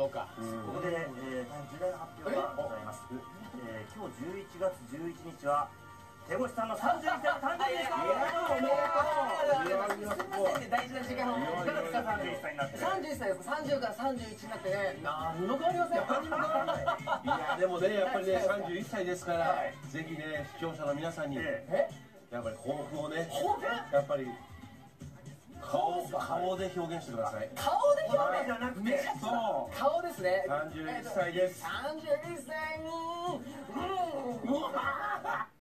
そうか。ここで、えー、第10代の発表がございます、え？ー、今日11月11日は手越さんの31歳の誕生日でしたおめでとう。すみませんね大事な時間を。いかがですか31歳になって。31歳です30から31になってね。何も変わりません。何も変わらないいやでもねやっぱりね31歳ですから、ぜひね視聴者の皆さんに、ええ。やっぱり抱負をね抱負？やっぱり顔顔で表現してください。顔で表現？顔ですね。31歳です。31歳に。うん。うわ